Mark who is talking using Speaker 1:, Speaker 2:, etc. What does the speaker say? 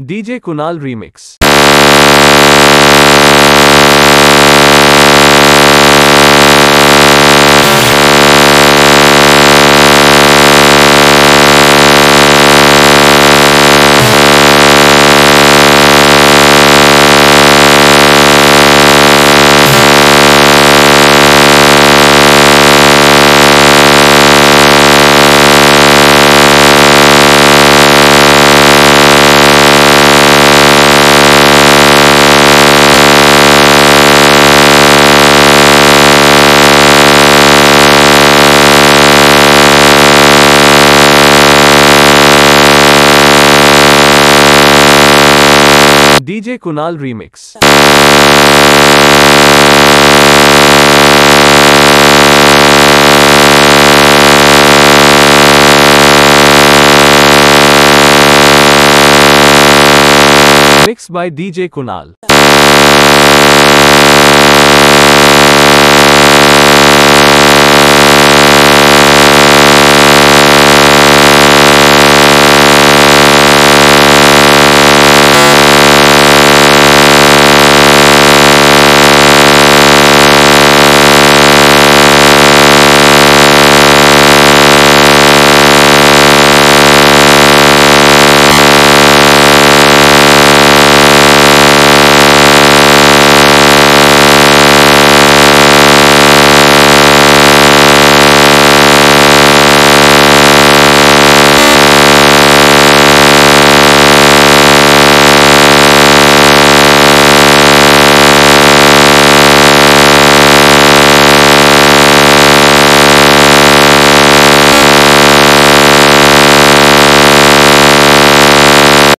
Speaker 1: DJ Kunal Remix. DJ Kunal Remix. Mixed by DJ Kunal.